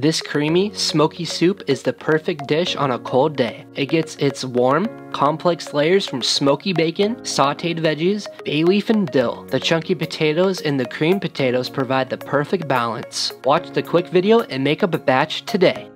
This creamy, smoky soup is the perfect dish on a cold day. It gets its warm, complex layers from smoky bacon, sauteed veggies, bay leaf and dill. The chunky potatoes and the cream potatoes provide the perfect balance. Watch the quick video and make up a batch today.